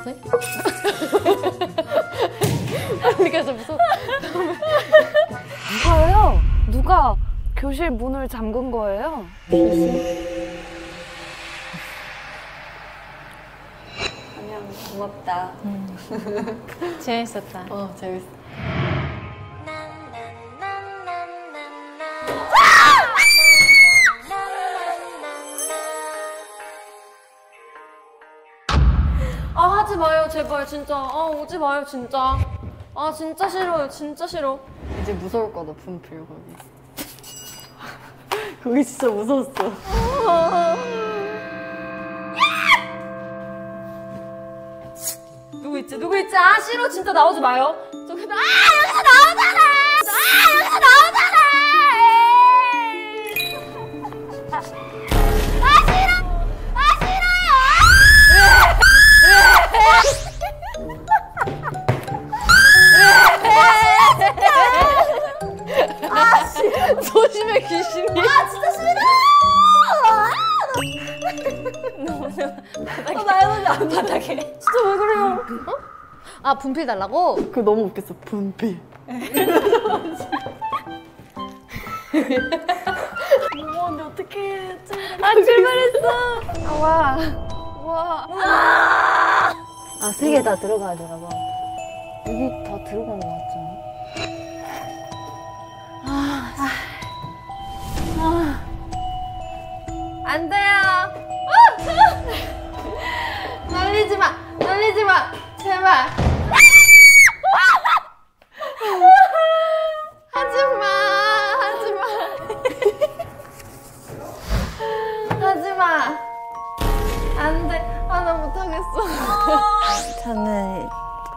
무섭대? 그래서 무섭. 저요? 누가 교실 문을 잠근 거예요? 그냥 고맙다. 재밌었다. 어 재밌어. 아 제발 진짜. 아 오지 마요 진짜. 아 진짜 싫어요 진짜 싫어. 이제 무서울 거다 분필 거기. 거기 진짜 무서웠어. 누구 있지? 누구 있지? 아 싫어. 진짜 나오지 마요. 저기 아 여기서 나오잖아! 아 여기서 나오잖아. 아 싫어! 아 싫어요 조심해 귀신이. 아 진짜 싫어 나 해보지 안 바닥에 진짜 왜 그래요 아 분필 달라고? 그거 너무 웃겼어. 분필. 무서운데 어떡해. 아 출발했어. 와. 와. 아, 세 개 다 들어가야 되나 봐. 여기 다 들어간 거 같지 않아? 안 돼요. 놀리지 마. 놀리지 마. 제발. 하지 마. 하지 마. 하지 마. 안 돼. 아 나 못하겠어. 저는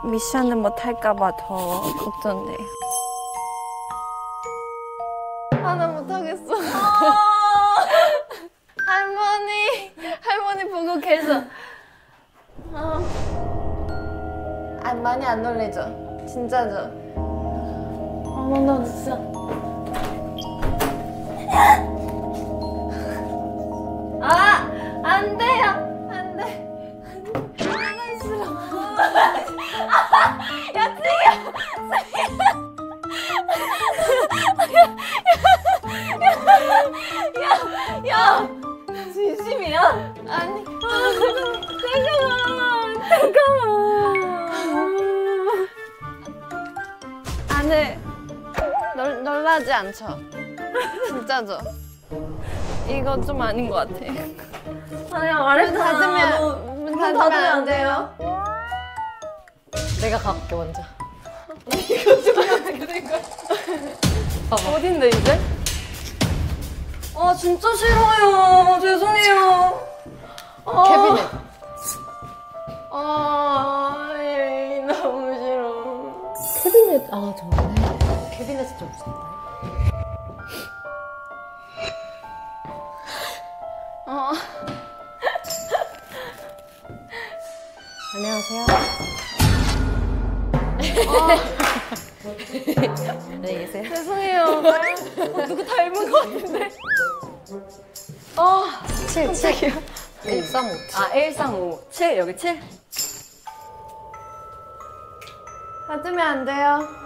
미션을 못할까봐 더 걱정돼요. 많이 안 놀리죠? 진짜죠? 아나 진짜 놀, 놀라지 않죠? 진짜죠? 이거 좀 아닌 것 같아. 아니야, 말했 닫으면, 문 닫으면 안 돼요. 내가 가볼게 먼저. 어딘데, 이제? 아, 진짜 싫어요. 죄송해요. 아, 캐비넷. 아, 에이, 너무 싫어. 캐비넷 아 좋네. 캐비넷 진짜 무섭다. 어. 안녕하세요. 안녕히 계세요. 죄송해요. 어, 누구 닮은 것 같은데? 아, 7, 7. 1357. 아, 1355. 7, 여기 7. 닫으면 안 돼요.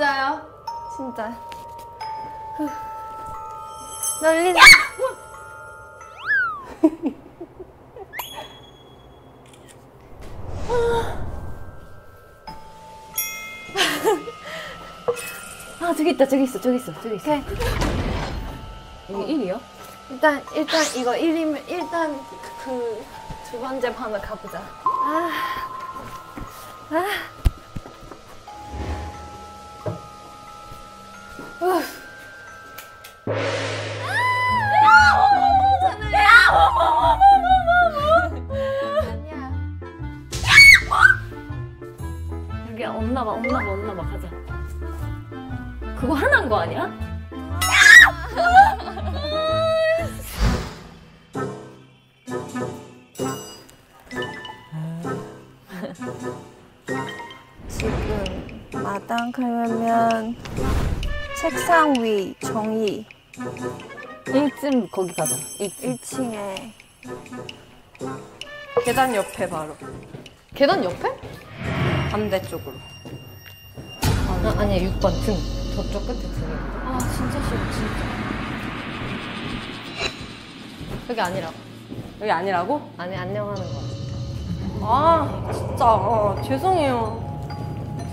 진짜요? 진짜. 널리. 아, 저기 있다, 저기 있어, 저기 있어, 저기 있어. 오케이. 이게 1이요? 일단 일단 이거 1이면 일단 그 두 번째 판을 가보자. 아. 아. 여기 없나 봐, 없나 봐, 없나 봐. 가자. 그거 하나인 거 아니야? 지금 마당 가려면 책상 위 종이 1층 거기 가자. 1층. 1층에 계단 옆에 바로. 계단 옆에? 반대쪽으로. 아, 아니야 6번 등. 저쪽 끝에 등이야. 아, 진짜 싫어, 진짜. 여기 아니라고. 여기 아니라고? 아니 안녕하는 거. 아, 진짜. 아, 죄송해요.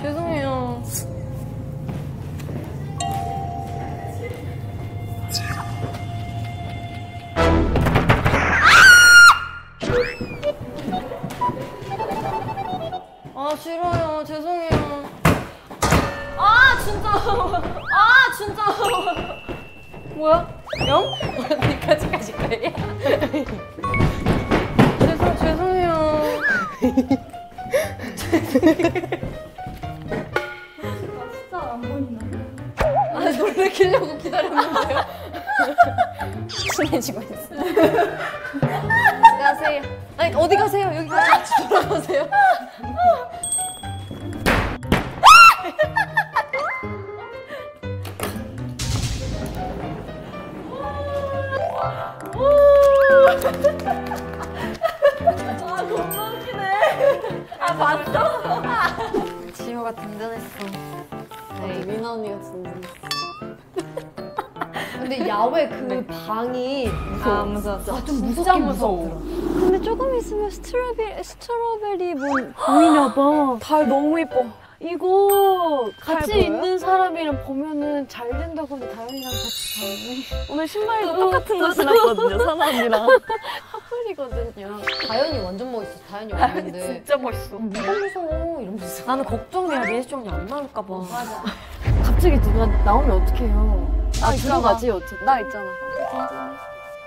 죄송해요. 아, 싫어요. 죄송해요. 아, 진짜. 아, 진짜. 뭐야? 영? 어디까지 가실 거예요? 죄송, 죄송해요. 아, 놀래키려고 기다렸는데요. 친해지고 있어. 가세요. 아니, 어디 가세요? 여기 같이 돌아가세요. 지효가 든든했어. 네. 미나 언니가 진짜. 근데 야외 그 방이 아, 무서워. 아, 좀 진짜 무섭긴 무서워. 무섭더라. 근데 조금 있으면 strawberry strawberry moon 보이나 봐. 달 너무 예뻐. 이거 같이 보여요? 있는 사람이랑 보면은 잘 된다고 하면 다현이랑 같이 가네. 오늘 신발도 똑같은 거 신었거든요, 사나 언니랑. 커플이거든요. 다현이 완전 멋있어. 다현이 왔는데 진짜 멋있어. 뭐가 무서워 이러면서. 나는 걱정이야. reaction이 안 나올까 봐. 맞아. 갑자기 누가 나오면 어떡해요. 아, 있잖아. 들어가지, 어쨌든. 나 있잖아.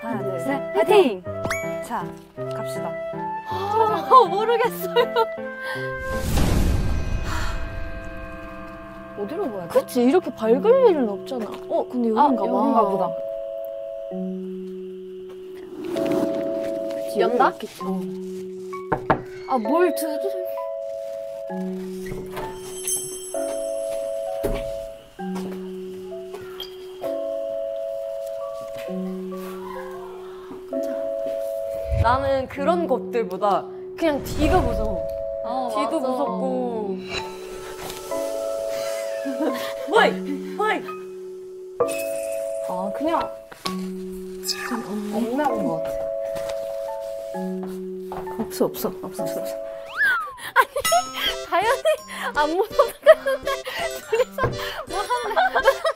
하나, 둘, 셋, 화이팅! 자, 갑시다. 어, 모르겠어요. 어디로 가야 돼? 그치, 이렇게 밝을 일은 없잖아. 어, 근데 여긴가 봐. 여긴가 보다. 그치, 연다? 있겠지. 어. 아, 뭘 두두. 나는 그런 것들보다 그냥 뒤가 무서워. 어, 뒤도 맞아. 무섭고. 허이! 허이! 아 그냥 안 나온 것 같아. 없어, 없어, 없어, 없어. 없어. 다현이 안 무서워가는데 둘이서 뭐 하는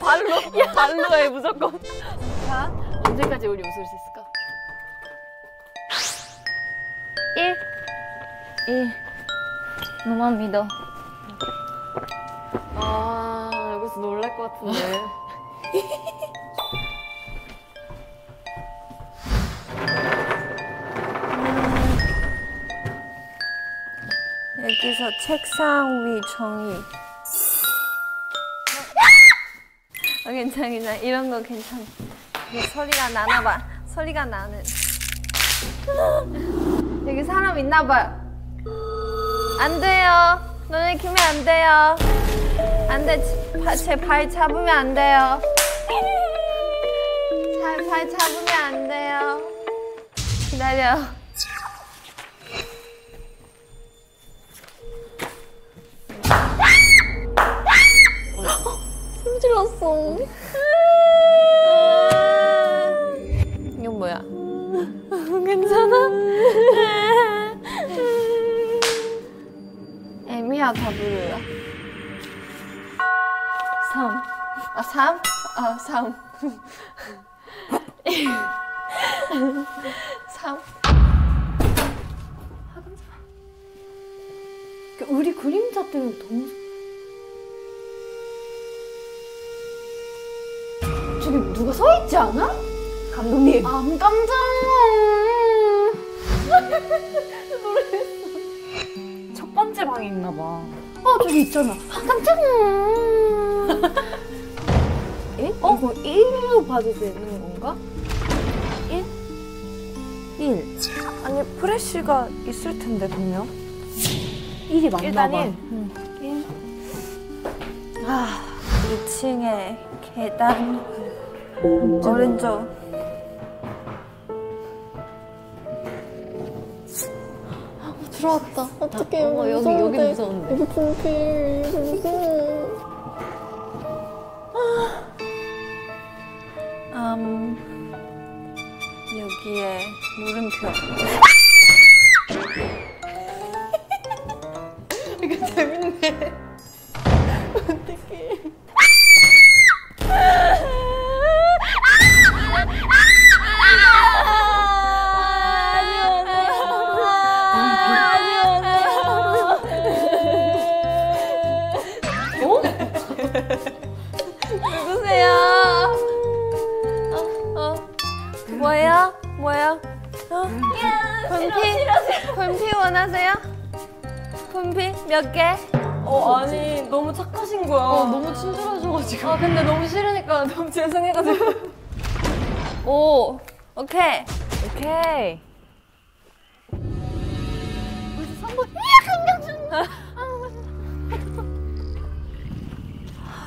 발로 발로 해 무조건. 자, 언제까지 우리 웃을 수 있을까? 1 1 너만 믿어. 아 여기서 놀랄 것 같은데. 여기서 책상 위 정의. 어, 괜찮아, 괜찮아. 이런 거 괜찮아. 이 소리가 나나 봐. 소리가 나는. 여기 사람 있나 봐요. 안 돼요. 너네 키면 안 돼요. 안 돼. 제 발 잡으면 안 돼요. 발, 발 잡으면 안 돼요. 기다려. 힘들었어. 이건 뭐야? 괜찮아? 애미야 더블유야 3 아, 3? 아, 3 3 우리 그림자 때문에 더 무서워. 저기 누가 서 있지 않아? 감독님 아 깜짝이야 첫 번째 방에 있나 봐 어, 저기 있잖아. 아. 예? 어? 이거 1로 봐도 되는 건가? 1? 1. 아니 프레쉬가 있을 텐데 분명. 1이 맞나 일단 봐. 1. 응. 1. 아, 2층에 계단 오른쪽. 아, 들어왔다. 어떡해. 어, 여기, 여기 무서운데. 여기 불필. 여기 무서워. 음, 여기에 물음표. 이거 재밌네. 뭐예요? 뭐예요? 어? 분피? 분피 원하세요? 분피 몇 개? 어, 아니, 너무 착하신 거야. 어, 너무 친절하셔가지고. 아, 근데 너무 싫으니까 너무 죄송해가지고. 오, 오케이. 오케이.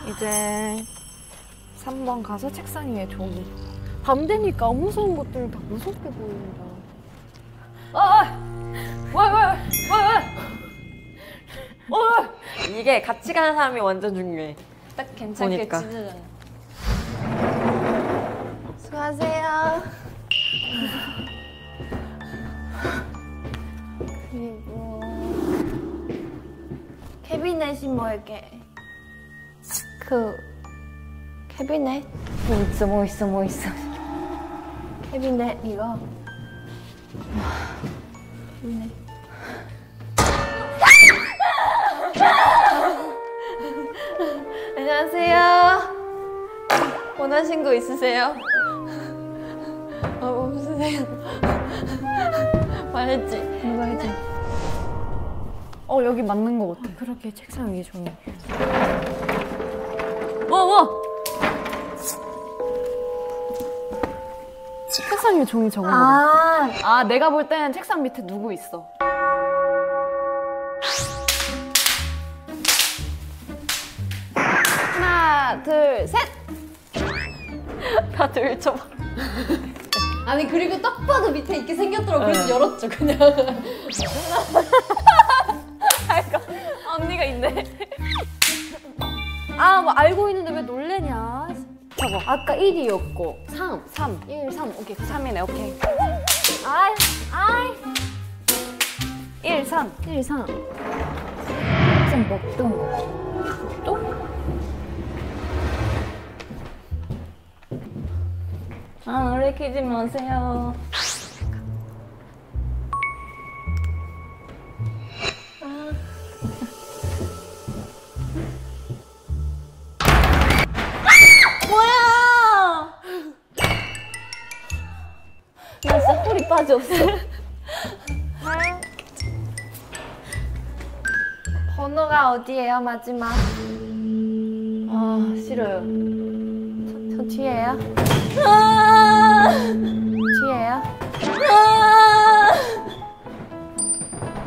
이제 3번 가서 책상 위에 종이. 밤 되니까 안 무서운 것들은 다 무섭게 보인다. 아, 왜, 왜, 왜, 왜? 어, 이게 같이 가는 사람이 완전 중요해. 딱 괜찮게 보니까. 찢어졌네. 수고하세요. 그리고 캐비넷이 뭐일게? 그 캐비넷? 뭐 있어, 뭐 있어, 뭐 있어. 캐비넷 이거. 캐비넷. 안녕하세요. 원하신 거 있으세요? 아, 없으세요? 말했지? 말했지? 어 여기 맞는 것 같아. 그렇게 책상 위에 종이. 뭐, 뭐? 책상 위에 종이 적은 거. 아, 아 내가 볼 땐 책상 밑에 누구 있어. 하나, 둘, 셋! 다들 쳐봐. 아니, 그리고 딱 봐도 밑에 있게 생겼더라고. 그래서 열었죠, 그냥. 언니가 있네. 아, 뭐 알고 있는데 왜 놀래냐? 저거 아까 1이었고 3, 3, 1, 3. 오케이, 3이네. 오케이. 아이, 아이. 1, 3, 1, 3. 좀 먹던 거. 또? 아, 놀래키지 마세요. 홀이 빠졌어. 번호가 어디예요, 마지막? 아, 싫어요. 저, 저 뒤에요? 뒤에요?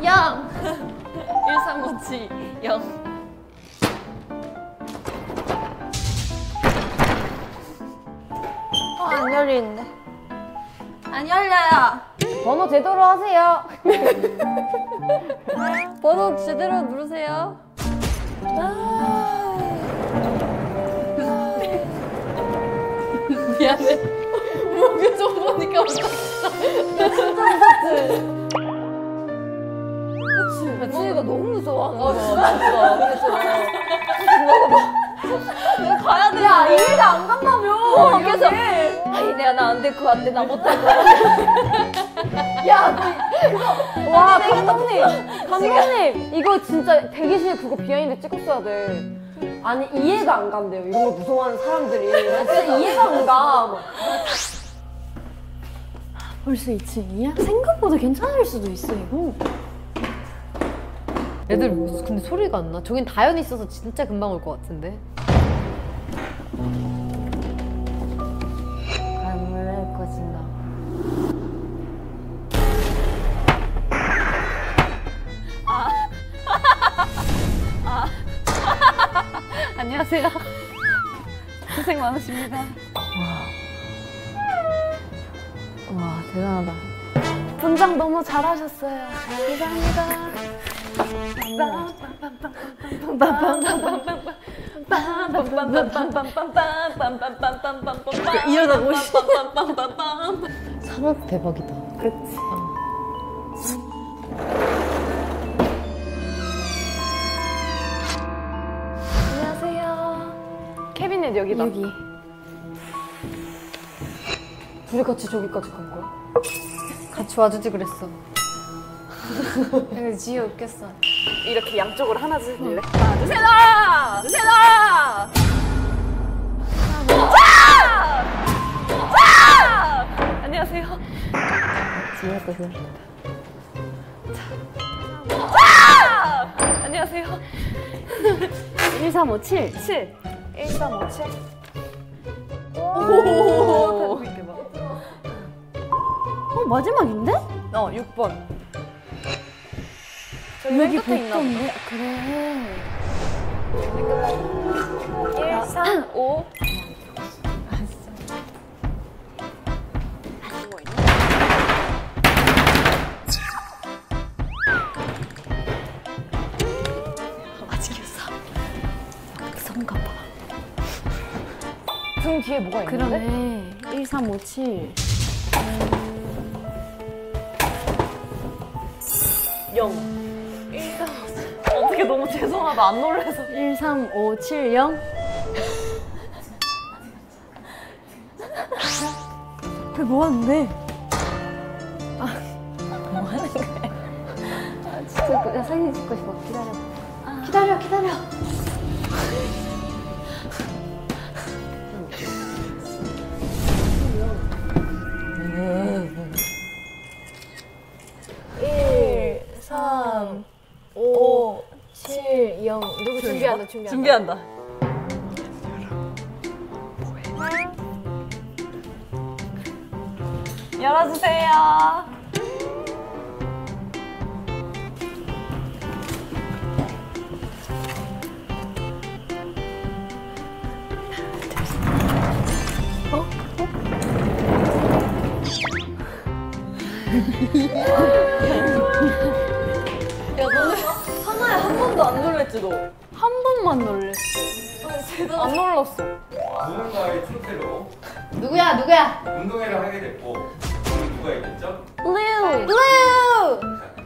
영! 1357 0. 어, 안 열리는데. 안 열려요. 번호 제대로 하세요. 번호 제대로 누르세요. 미안해. 목이 좀 보니까 어떡해. 쯔위가 너무 무서워하는 거야. 가야 돼. 야, 이해가 안 간다며. 어, 그래서 아니 내가 나 안 될 것 같아. 나 못할 것 같아. 와, 감독님. 감독님. 이거 진짜 대기실 그거 behind 찍었어야 돼. 아니, 이해가 안 간대요. 이런 걸 무서워하는 사람들이. 나 진짜 이해가 안 가. 벌써 2층이야? 생각보다 괜찮을 수도 있어, 이거. 애들 근데 소리가 안 나. 저긴 다연이 있어서 진짜 금방 올 것 같은데. 안녕하세요. 고생 많으십니다. 와, 대단하다. 원장 너무 잘하셨어요. 감사합니다. 이러다 오시. 산업 대박이다. 안녕 캐비넷 여기다. 여기. 둘이 같이 저기까지 간 거야? 같이 와주지 그랬어. 지혜 웃겼어. 이렇게 양쪽으로 하나 둘 셋. 하나 둘 셋. 하나 둘 셋. 하나. 자! 자! 안녕하세요. 그 자! 안녕하세요. 1357. 7. 1357. 오. 오. 이렇게 봐. 어, 마지막인데? 어, 6번. 저기 여기 맨 끝에 있나. 그래. 뒤에 뭐가 있는데? 그러네. 1357. 0. 1, 3, 5. 어떻게 너무 죄송하다. 안 놀래서. 13570. 그게 뭐 하는데? 진짜 그- 야, 사진 찍고 싶어. 기다려. 기다려, 기다려. 준비한다, 준비한다. 열어주세요. 야, 너는 하나에 한 번도 안 놀랬지, 너? 한 번만 놀랬어. 안 놀랐어. 누군가의 추태로 누구야, 누구야? 운동회를 하게 됐고 오늘 누가 이겼죠? Blue! Blue!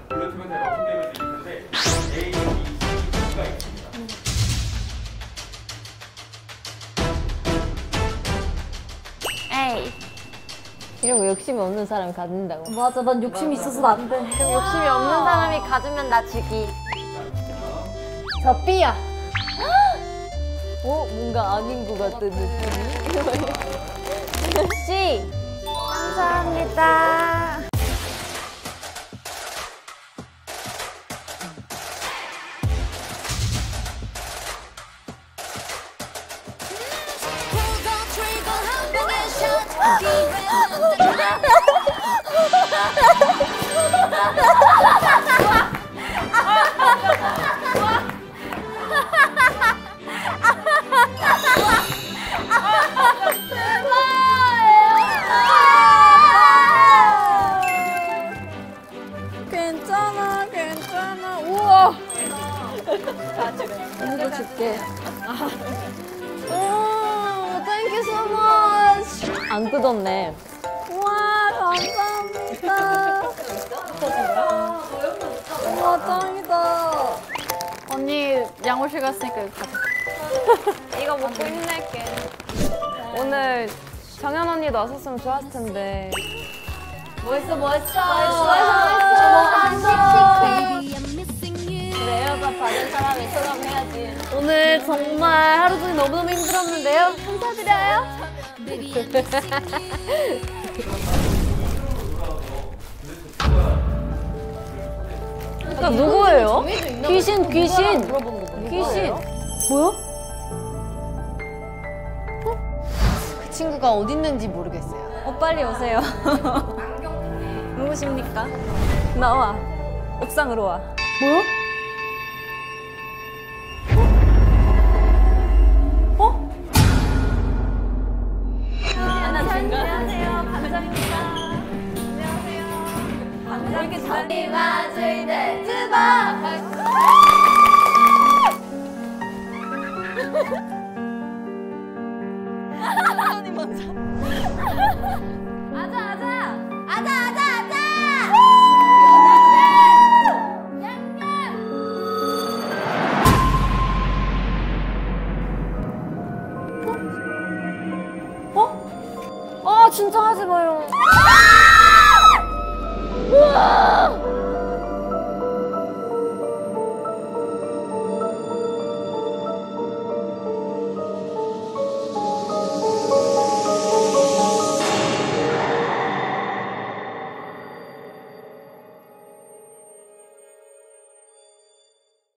Blue 팀은 제가 소개를 드릴 텐데 A, B, C, D가 있습니다. 에이. 이런 거 욕심이 없는 사람이 갖는다고. 맞아, 난 욕심 있어서 안 돼. 그럼 욕심이 없는 사람이 가지면 나 주기. 저 B야. 어? 뭔가 아닌 것 같은 느낌이. C. 감사합니다. 우와. 이거 줄게. 오, thank you so much. 안 뜯었네. 와, 감사합니다. 와, 짱이다. 언니, 양호실 갔으니까 이거 가자. 이거 먹고 힘낼게. 오늘 정연 언니도 왔었으면 좋았을 텐데. 멋있어, 멋있어. 그래, 에어 가 받은 사람이 소감해야지. 오늘 정말 하루 종일 너무너무 힘들었는데요. 감사드려요. 그러니까 누구예요? 귀신, 귀신. 귀신. 뭐야? 그 친구가 어디 있는지 모르겠어요. 어, 빨리 오세요. 누구십니까? 나와. 옥상으로 와. 뭐야? 먼저. 아자 아자 아자 아자.